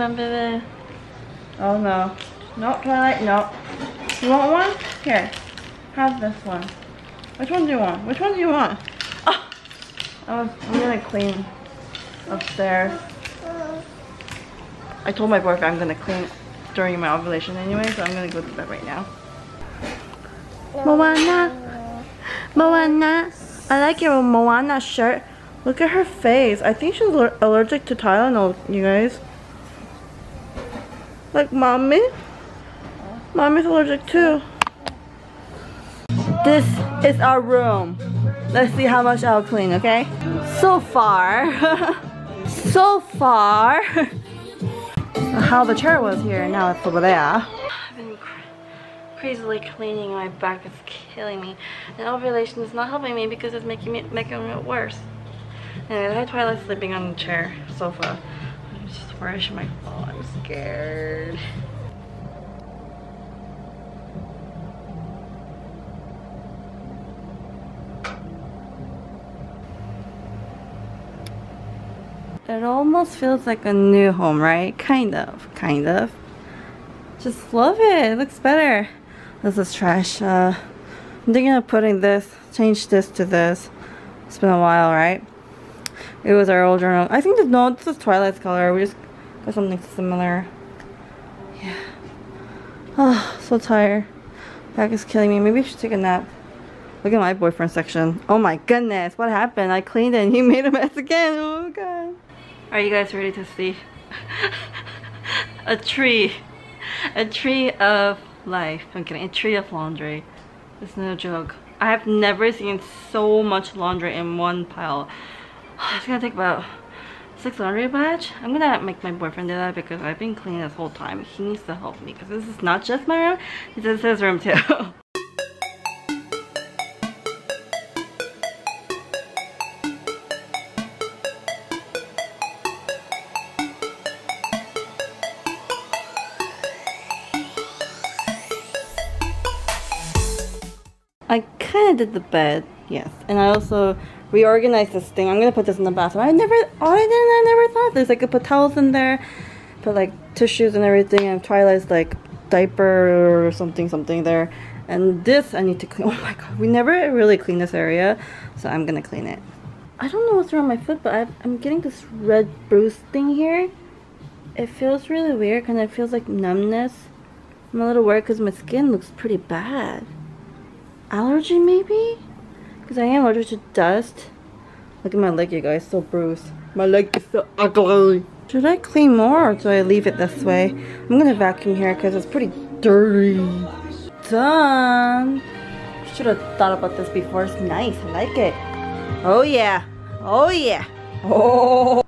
one, baby. Oh no. No, Twilight, no. You want one? Here. Have this one. Which one do you want? Which one do you want? Ah! Oh, I was, I'm gonna clean upstairs. I told my boyfriend I'm gonna clean during my ovulation anyway, so I'm gonna go to bed right now. Moana. Moana. I like your Moana shirt. Look at her face. I think she's allergic to Tylenol, you guys. Like mommy? Mommy's allergic too. This is our room. Let's see how much I'll clean, okay? So far, so far, how the chair was here, now it's over there. I've been cr crazily cleaning, my back is killing me. And ovulation is not helping me because it's making me making it worse. Anyway, I had Twilight sleeping on the chair, sofa. Just should I fall? I'm scared. It almost feels like a new home, right? Kind of, kind of. Just love it. It looks better. This is trash. Uh, I'm thinking of putting this, change this to this. It's been a while, right? It was our old journal. I think this, no, this is Twilight's color. We just got something similar. Yeah. Oh, so tired. Back is killing me. Maybe I should take a nap. Look at my boyfriend section. Oh my goodness, what happened? I cleaned it and he made a mess again. Oh god. Are you guys ready to see a tree? A tree of life. I'm kidding. A tree of laundry. It's no joke. I have never seen so much laundry in one pile. It's gonna take about six laundry batch. I'm gonna make my boyfriend do that because I've been cleaning this whole time. He needs to help me because this is not just my room, this is his room too. I kind of did the bed, yes. And I also reorganized this thing. I'm gonna put this in the bathroom. I never, oh, I didn't, I never thought this. I could put towels in there, put like tissues and everything, and Twilight's like diaper or something, something there. And this I need to clean. Oh my god, we never really clean this area, so I'm gonna clean it. I don't know what's wrong with my foot, but i I'm getting this red bruise thing here. It feels really weird, kind of feels like numbness. I'm a little worried because my skin looks pretty bad allergy maybe? Because I am allergic to dust. Look at my leg, you guys, so bruised. My leg is so ugly. Should I clean more or do I leave it this way? I'm gonna vacuum here because it's pretty dirty. Done. Should have thought about this before. It's nice. I like it. Oh yeah. Oh yeah. Oh.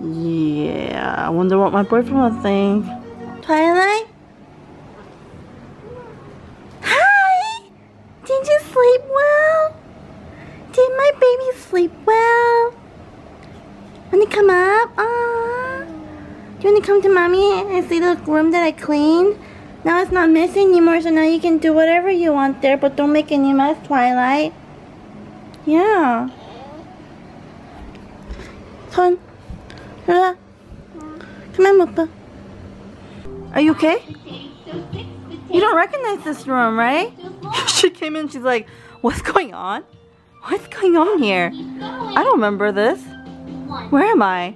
Yeah. I wonder what my boyfriend will think. Twilight? Did you sleep well? Did my baby sleep well? Want to come up? Aww. Do you want to come to mommy and see the room that I cleaned? Now it's not messy anymore, so now you can do whatever you want there, but don't make any mess, Twilight. Yeah. Son, come on, Muppa. Are you okay? You don't recognize this room, right? she came in, she's like, what's going on? What's going on here? I don't remember this. Where am I?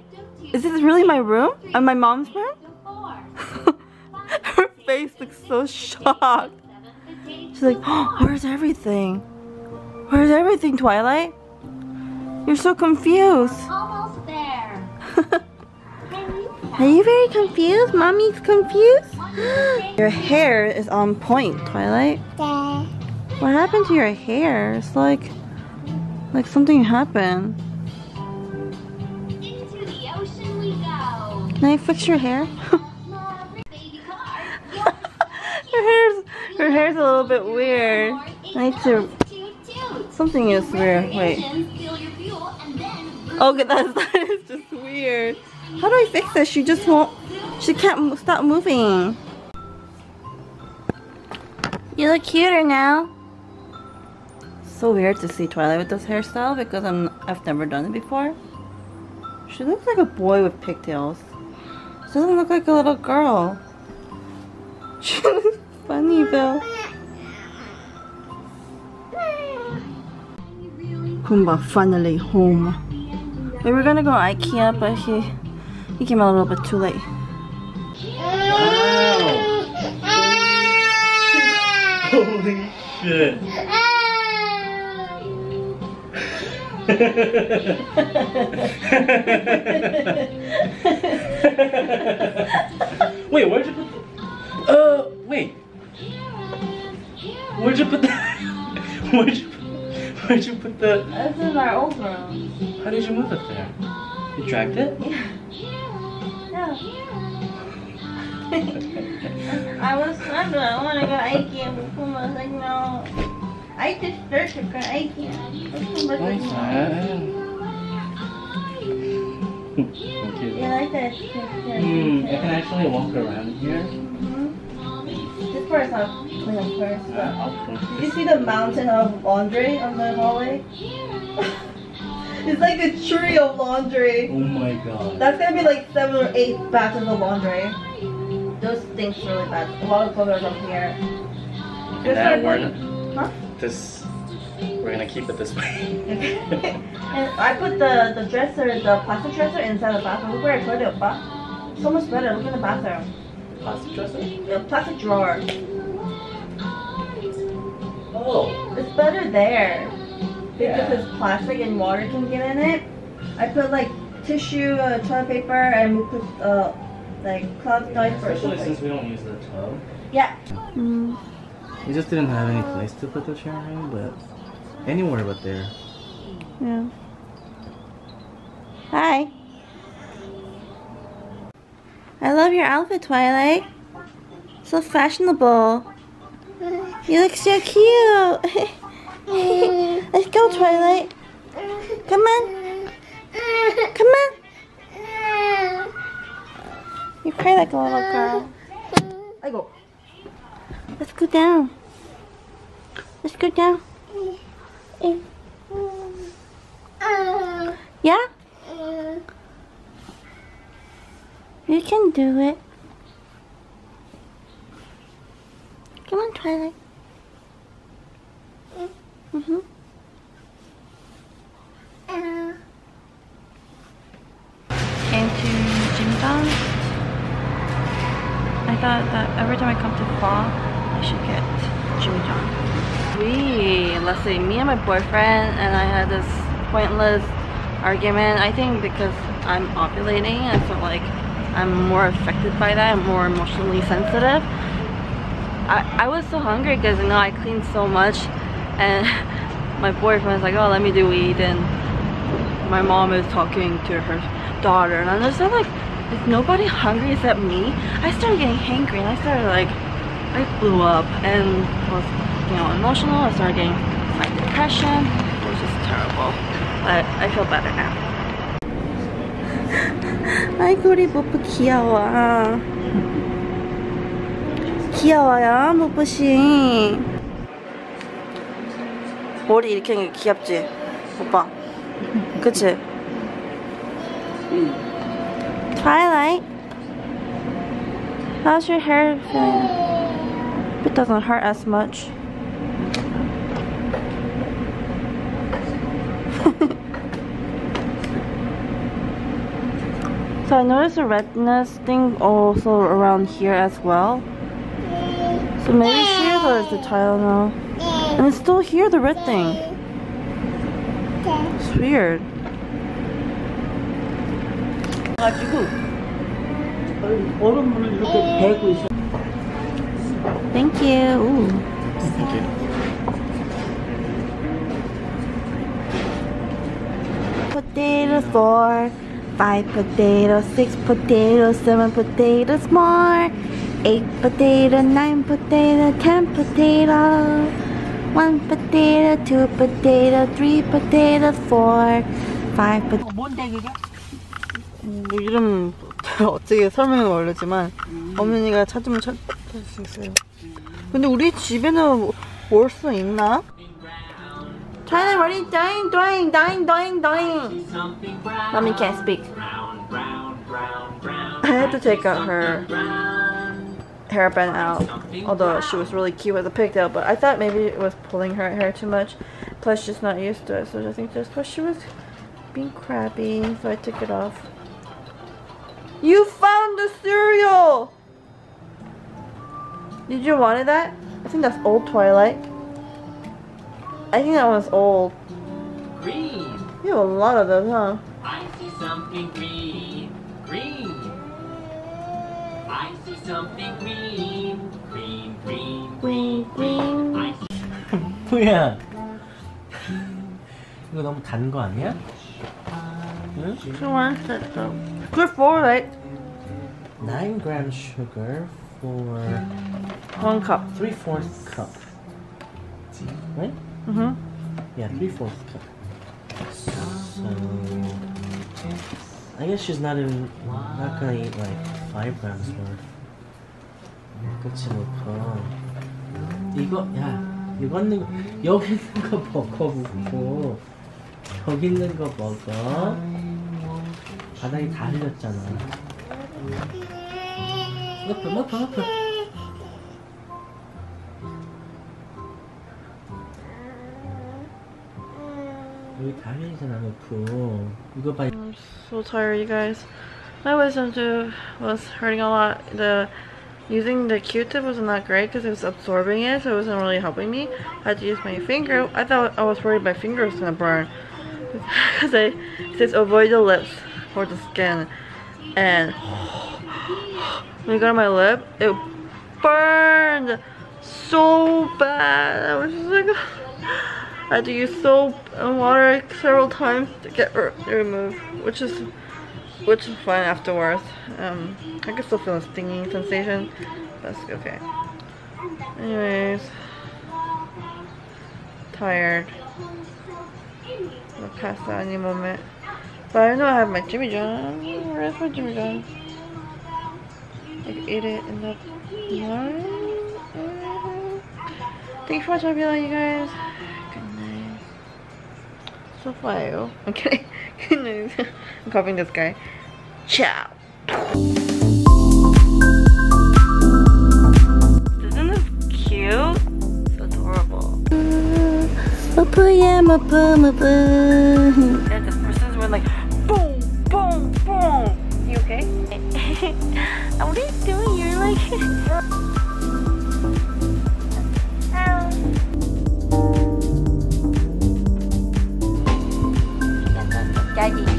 Is this really my room? And my mom's room? Her face looks so shocked. She's like, oh, where's everything? Where's everything, Twilight? You're so confused. Almost there. Are you very confused? Mommy's confused? your hair is on point, Twilight. What happened to your hair? It's like, like something happened. Can I fix your hair? Her hair's, her hair's a little bit weird. I need to, something is weird. Wait. Oh, that's, that is just weird. How do I fix this? She just won't, she can't stop moving. You look cuter now. So weird to see Twilight with this hairstyle because I'm I've never done it before. She looks like a boy with pigtails. She doesn't look like a little girl. She looks funny, Bill. Pumba finally home. We were gonna go IKEA, but he he came out a little bit too late. Holy shit. wait, where'd you put the... Uh, wait. Where'd you put the... where'd you... Where'd you put the... This is our old room. How did you move it there? You dragged it? Yeah. I was struggling. I want to go IKEA, but Pumba was like, no. I did search for IKEA. but Pumba said Nice, no. man. You okay. like that? Hmm, I can actually walk around here. This part is not clean up first, Uh, I'll did you see the mountain of laundry on the hallway? it's like a tree of laundry. Oh my god. That's gonna be like seven or eight batches of laundry. Those stinks really bad. A lot of photos up here. And Just now like we're one- Huh? this. We're gonna keep it this way. and I put the, the dresser, the plastic dresser inside the bathroom. Look where I put it, Oppa. So much better. Look in the bathroom. Plastic dresser? The plastic drawer. Oh. It's better there. Because Yeah. it's plastic and water can get in it. I put like tissue, uh, toilet paper, and we put uh, like cloth diaper. or Especially something. since we don't use the tub. Yeah. We just didn't have any place to put the chair in, but anywhere but there. Yeah. Hi. I love your outfit, Twilight. So fashionable. You look so cute. Let's go, Twilight. Come on. Come on. You cry like a little girl. I go. Let's go down. Let's go down. Yeah? You can do it. Come on, Twilight. Mm-hmm. Came to Jimmy John's. I thought that every time I come to fall, I should get Jimmy John's. Let's see, me and my boyfriend and I had this pointless argument. I think because I'm ovulating and so like I'm more affected by that. I'm more emotionally sensitive. I, I was so hungry because you know I cleaned so much and my boyfriend was like, oh let me do weed and my mom is talking to her daughter and I'm just like, is nobody hungry except me? I started getting hangry and I started like, I blew up and was you know emotional. I started getting my depression. It was just terrible. But I feel better now. 아이고 우리 무프 귀여워 귀여워요 무프씨 머리 이렇게 하는 게 귀엽지 오빠 그치? Twilight How's your hair feeling? It doesn't hurt as much So I noticed a redness thing also around here as well. So maybe she is the Tylenol. And it's still here, the red thing. It's weird. Thank you. Ooh. Potato for Five potatoes, six potatoes, seven potatoes more, eight potato, nine potato, ten potato, one potato, two potato, three potatoes, four, five potato. 뭔데 그게? 뭐 이름 어떻게 설명을 모르지만 어머니가 찾으면 찾을 수 있어요. 근데 우리 집에는 올수 있나? China, what are you doing? Doing, doing, doing, doing. Mommy can't speak. I had to take out her hairband out, although she was really cute with the pigtail, but I thought maybe it was pulling her hair too much. Plus, she's not used to it, so I think that's why she was being crabby, so I took it off. You found the cereal! Did you wanted that? I think that's old Twilight. I think that one's old. Green. You have a lot of those, huh? I see something green. Green. I see something green. Green, green, Green, green. I see. 뭐야? 이거 너무 단 거 아니야? 응? Sure, that's so. Good for right? 9 gram sugar for One cup. 3 fourths cup. Right? Mm-hmm. Yeah, 3 fourths cup. So I guess she's not even not gonna eat like 5 grams worth. 그치 놓고 이거 야 이거 있는 거 여기 있는 거 먹어 먹고 여기 있는 거 먹어 바닥에 다 흘렸잖아 먹어 먹어 먹어 여기 다 흘리잖아 먹고 이거 봐 I'm so tired, you guys. My wisdom tooth was hurting a lot. The using the Q-tip was not great because it was absorbing it, so it wasn't really helping me. I had to use my finger. I thought I was worried my finger was gonna burn because it says avoid the lips or the skin, and when it got on my lip, it burned so bad. I was just like. I had to use soap and water several times to get it removed, which is which is fine afterwards. Um, I can still feel a stinging sensation, but it's okay. Anyways, tired. I'll pass out any moment. But I know I have my Jimmy John. Where's my Jimmy John? I ate it in the morning. Thank you for watching my video, you guys. So fire. Good night. I'm copying this guy. Ciao. Isn't this cute? It's adorable. Mapuya, mapu, mapu. And this person's wearing like boom, boom, boom. You okay? What are you doing? You're like. calle.